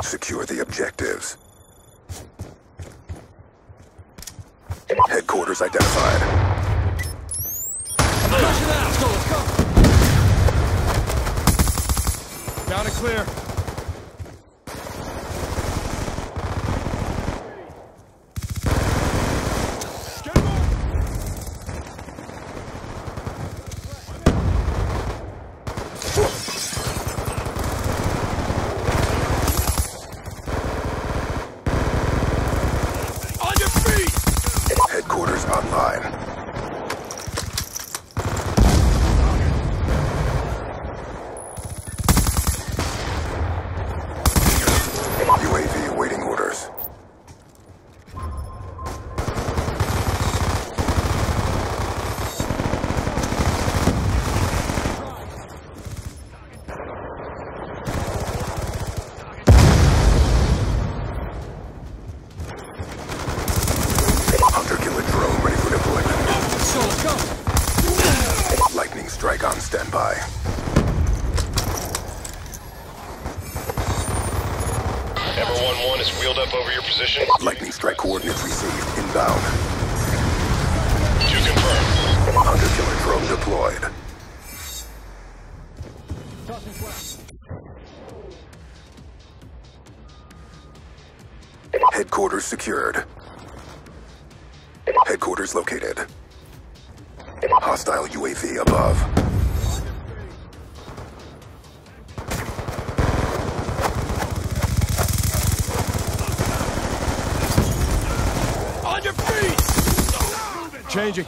Secure the objectives. Headquarters identified. Down and clear. Get moving! On your feet! Headquarters online. UAV awaiting orders. Hunter killer drone ready for deployment. So, let's go! Lightning strike on standby. Ever 1-1 is wheeled up over your position. Lightning strike coordinates received. Inbound. To confirm. Hunter killer drone deployed. Headquarters secured. Headquarters located. Hostile UAV above. On your feet! Changing.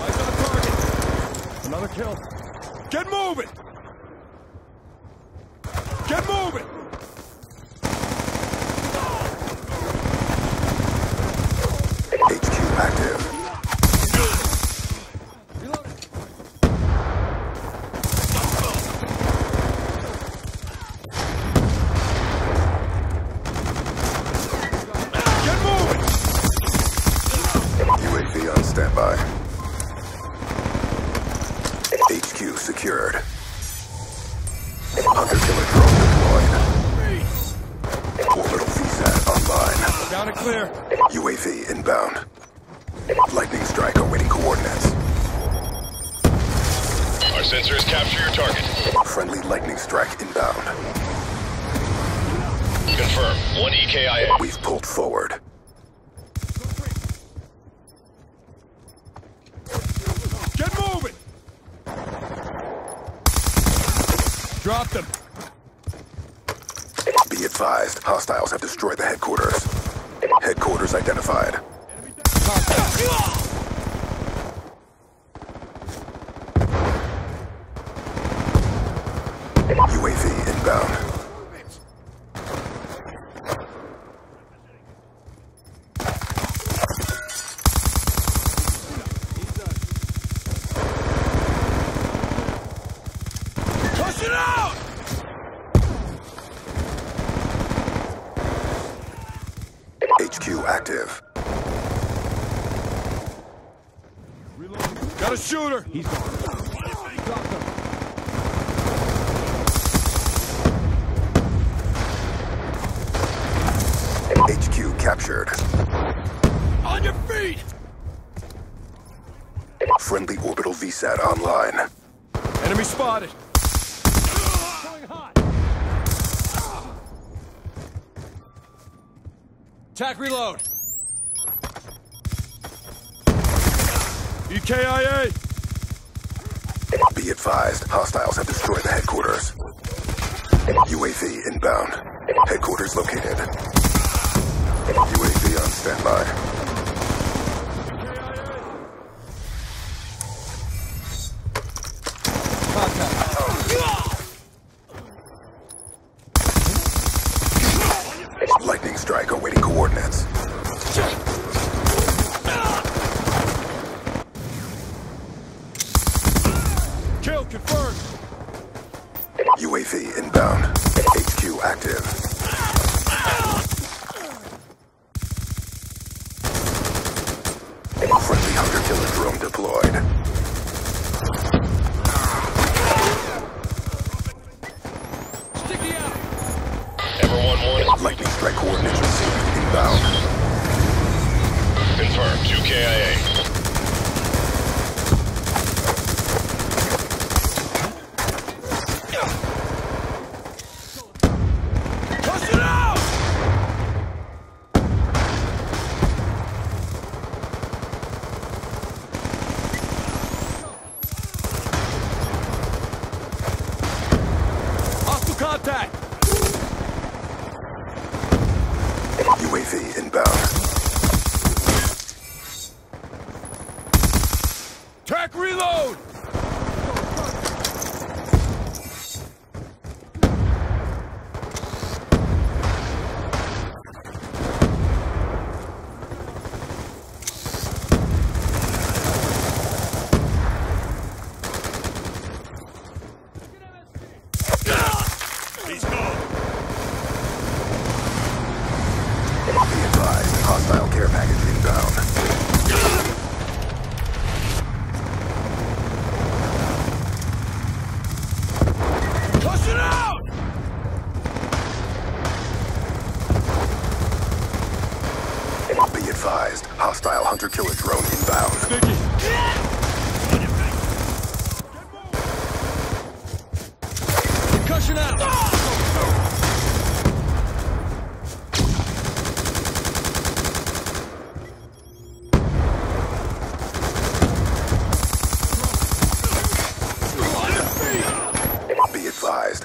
Eyes on target. Another kill. Get moving! Get moving! Confirm. One EKIA. We've pulled forward. Get moving! Drop them. Be advised, hostiles have destroyed the headquarters. Headquarters identified. UAV inbound. Push it out! HQ active. Got a shooter. He's gone. Drop them. HQ captured. On your feet! Friendly orbital VSAT online. Enemy spotted. Going. Attack reload. EKIA. Be advised, hostiles have destroyed the headquarters. UAV inbound. Headquarters located. UAV on standby. UAV inbound. HQ active. Friendly hunter killer drone deployed.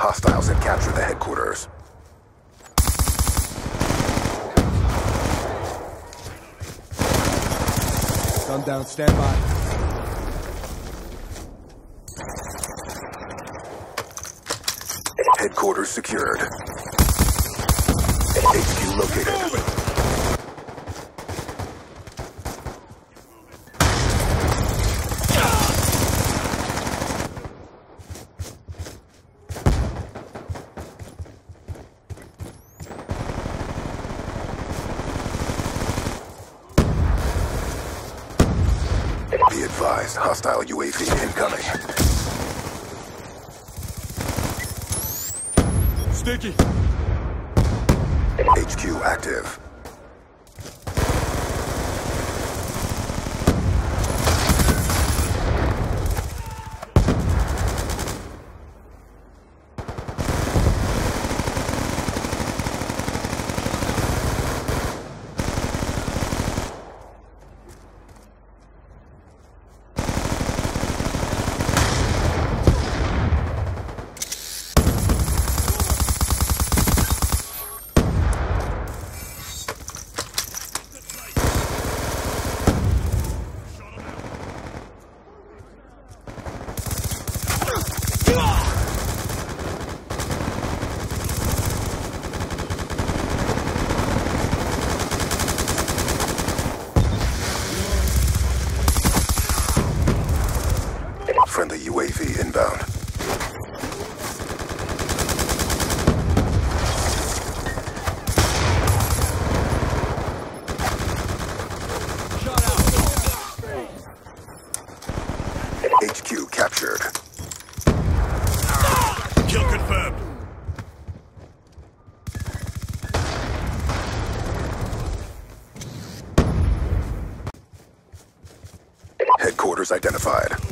Hostiles have captured the headquarters. Gun down, stand by. Headquarters secured. HQ located. Hostile UAV incoming. Sticky. HQ active. Captured. Kill confirmed. Headquarters identified.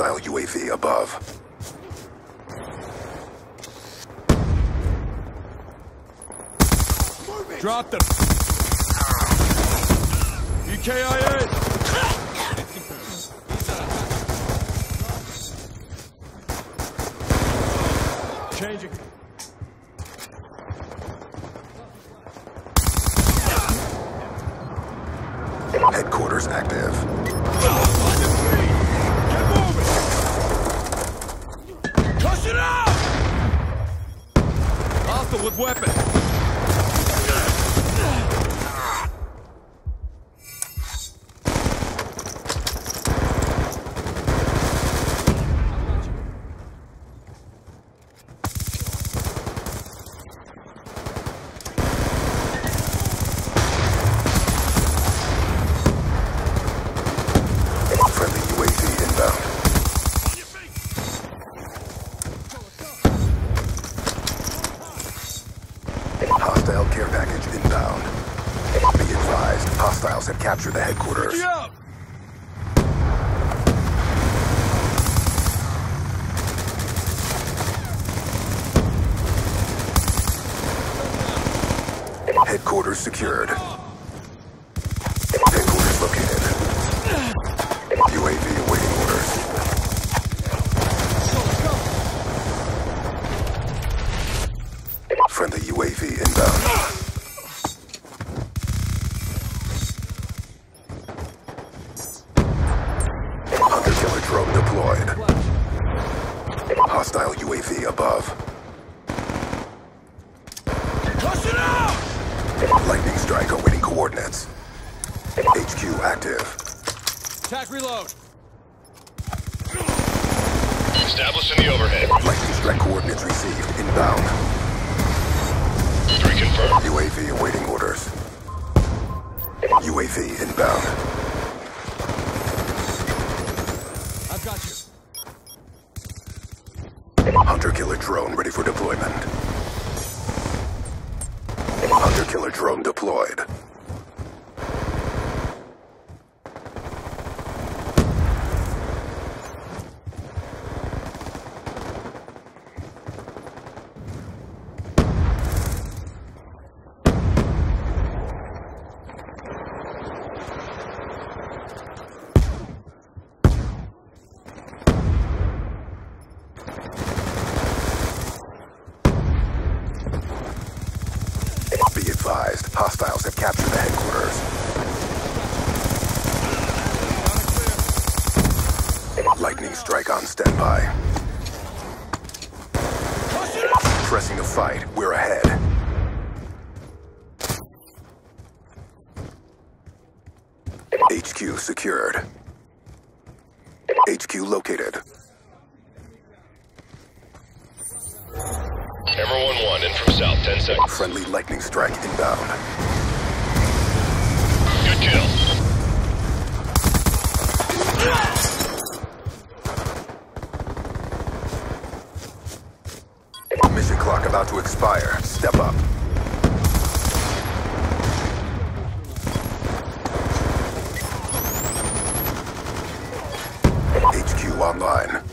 Hostile UAV above. Drop them. EKIA. Changing. Headquarters active. With weapon. Friendly UAV inbound. On your feet. Hostile care package inbound. Be advised, hostiles have captured the headquarters. Get up. Headquarters secured. Headquarters located. UAV awaiting orders. Friendly UAV inbound. Hunter killer drone deployed. Hostile UAV above. Lightning strike awaiting coordinates. HQ active. Attack reload. Establishing the overhead. Lightning strike coordinates received. Inbound. Three confirmed. UAV awaiting orders. UAV inbound. I've got you. Hunter killer drone ready for deployment. Killer drone deployed. Be advised, hostiles have captured the headquarters. Lightning strike on standby. Pressing the fight, we're ahead. HQ secured. HQ located. Hammer 1-1 in from south. 10 seconds. Friendly lightning strike inbound. Good kill. Mission clock about to expire. Step up. HQ online.